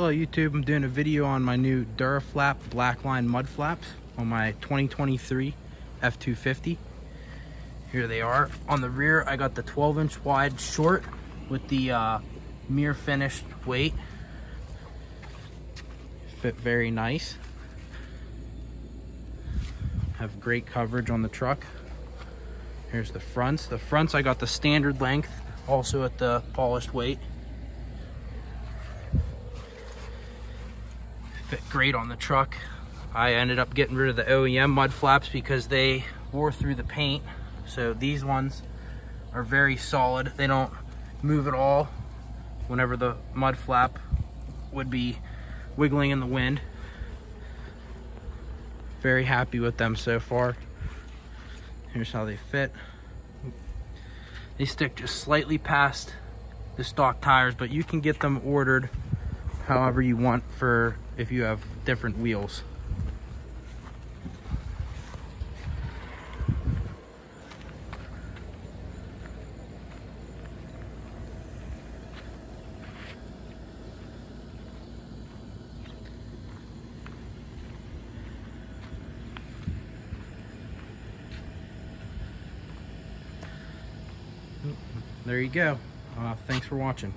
Hello YouTube, I'm doing a video on my new Duraflap Blackline mud flaps on my 2023 F250. Here they are. On the rear, I got the 12 inch wide short with the uh, mirror finished weight. Fit very nice. Have great coverage on the truck. Here's the fronts. The fronts, I got the standard length, also at the polished weight. Fit great on the truck. I ended up getting rid of the OEM mud flaps because they wore through the paint. So these ones are very solid. They don't move at all whenever the mud flap would be wiggling in the wind. Very happy with them so far. Here's how they fit. They stick just slightly past the stock tires, but you can get them ordered however you want for if you have different wheels. There you go. Uh, thanks for watching.